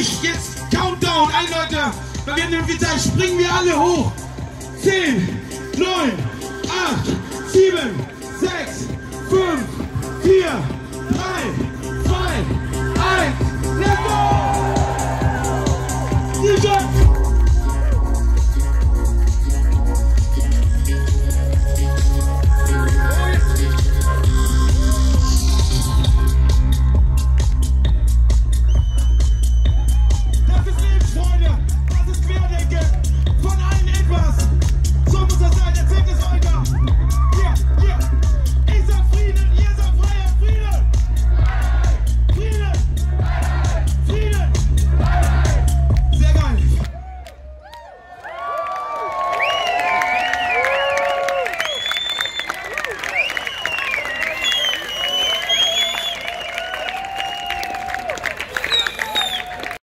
ich jetzt Countdown alle Leute. werden wir wieder springen wir alle hoch. 10, 9, 8, 7,